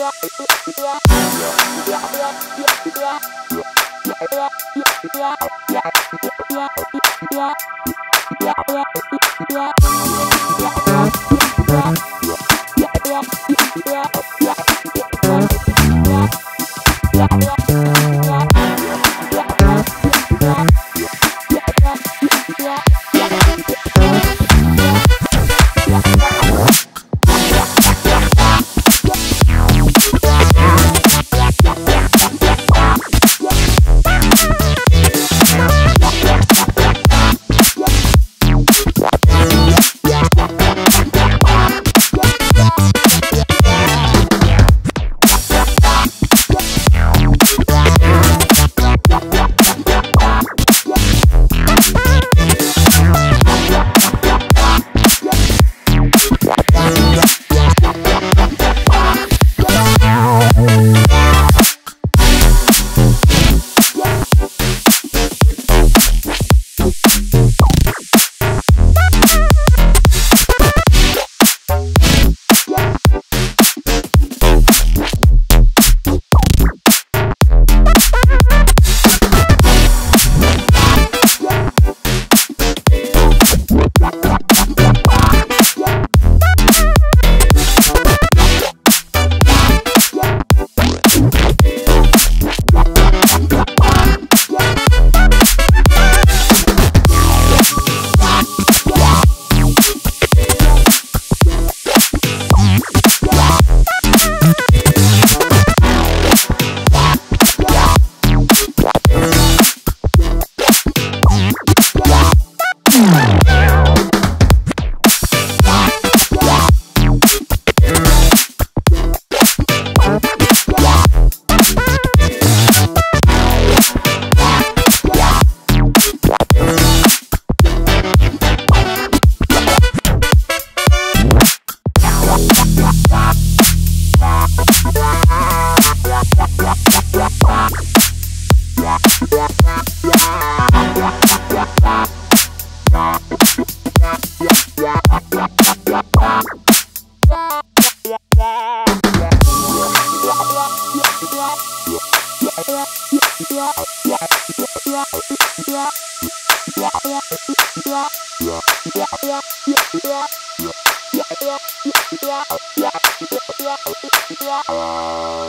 Yeah. Uh...